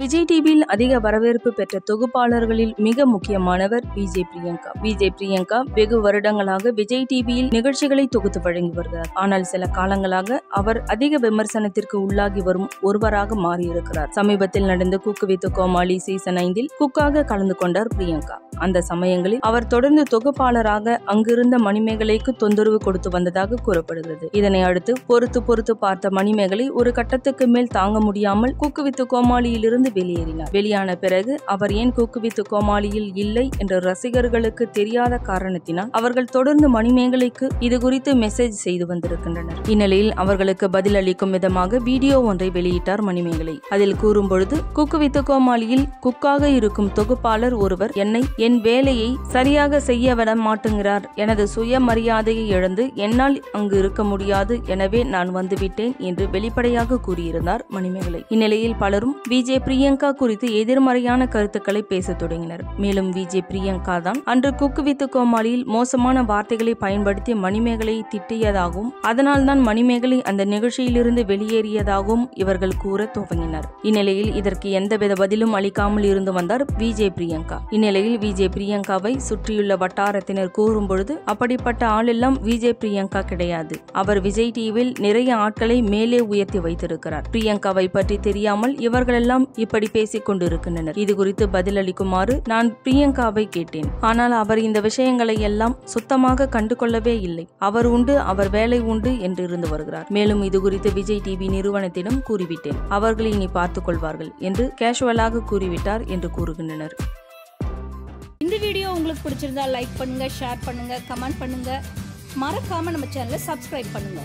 விஜய் டிவியில் அதிக வரவேற்பு பெற்ற தொகுப்பாளர்களில் மிக முக்கியமானவர் விஜய் பிரியங்கா. விஜய் பிரியங்கா வெகு வருடங்களாக விஜய் டிவியில் நிகழ்ச்சிகளை தொகுத்து வழங்கி வருகிறார். ஆனால் சில காலங்களாக அவர் அதிக விமர்சனத்திற்கு உள்ளாகி வரும் ஒருவராக மாறியிருக்கிறார். சமீபத்தில் நடந்த குக்கு வித் கோமாளி சீசன் ஐந்தில் குக்காக கலந்து கொண்டார் பிரியங்கா. அந்த சமயங்களில் அவர் தொடர்ந்து தொகுப்பாளராக அங்கிருந்த மணிமேகலைக்கு தொந்தரவு கொடுத்து வந்ததாக கூறப்படுகிறது. இதனை அடுத்து பொறுத்து பொறுத்து பார்த்த மணிமேகலை ஒரு கட்டத்துக்கு மேல் தாங்க முடியாமல் குக்கு வித் கோமாளியிலிருந்து வெளியேறினார். வெளியான பிறகு அவர் ஏன் குக்கு கோமாளியில் இல்லை என்ற ரசிகர்களுக்கு தெரியாத காரணத்தினால் அவர்கள் தொடர்ந்து மணிமேகலைக்கு இது குறித்து மெசேஜ் செய்து வந்திருக்கின்றனர். இந்நிலையில் அவர்களுக்கு பதில் அளிக்கும் விதமாக வீடியோ ஒன்றை வெளியிட்டார் மணிமேகலை. அதில் கூறும் பொழுது கோமாளியில் குக்காக இருக்கும் தொகுப்பாளர் ஒருவர் என்னை என் வேலையை சரியாக செய்ய விட மாட்டுங்கிறார் எனது சுயமரியாதையை இழந்து என்னால் அங்கு இருக்க முடியாது. எனவே நான் வந்துவிட்டேன் என்று வெளிப்படையாக கூறியிருந்தார் மணிமேகலை. இந்நிலையில் பலரும் விஜே பிரியங்கா குறித்து எதிர்மறையான கருத்துக்களை பேசத் தொடங்கினர். மேலும் விஜே பிரியங்கா தான் அன்று குக்கு வித்து கோமாளியில் மோசமான வார்த்தைகளை பயன்படுத்தி மணிமேகலை திட்டியதாகவும் அதனால்தான் மணிமேகலை அந்த நிகழ்ச்சியிலிருந்து வெளியேறியதாகவும் இவர்கள் கூற துவங்கினர். இந்நிலையில் இதற்கு எந்தவித பதிலும் அளிக்காமல் இருந்து வந்தார் விஜே பிரியங்கா. இந்நிலையில் விஜே பிரியங்காவை சுற்றியுள்ள வட்டாரத்தினர் கூறும் பொழுது அப்படிப்பட்ட ஆளெல்லாம் விஜே பிரியங்கா கிடையாது. அவர் விஜய் டிவியில் நிறைய ஆட்களை மேலே உயர்த்தி வைத்திருக்கிறார். பிரியங்காவை பற்றி தெரியாமல் இவர்களெல்லாம் இப்படி பேசிக் கொண்டிருக்கின்றனர். இது குறித்து பதிலளிக்குமாறு நான் பிரியங்காவை கேட்டேன். ஆனால் அவர் இந்த விஷயங்களை எல்லாம் சுத்தமாக கண்டுகொள்ளவே இல்லை. அவர் உண்டு அவர் வேலை உண்டு என்று இருந்து வருகிறார். மேலும் இது குறித்து விஜய் டிவி நிறுவனத்திடம் கூறிவிட்டேன். அவர்கள் இனி பார்த்துக் கொள்வார்கள் என்று கேஷுவலாக கூறிவிட்டார் என்று கூறுகின்றனர். இந்த வீடியோ உங்களுக்கு பிடிச்சிருந்தா லைக் பண்ணுங்க ஷேர் பண்ணுங்க கமெண்ட் பண்ணுங்க. மறக்காம நம்ம சேனலை சப்ஸ்கிரைப் பண்ணுங்க.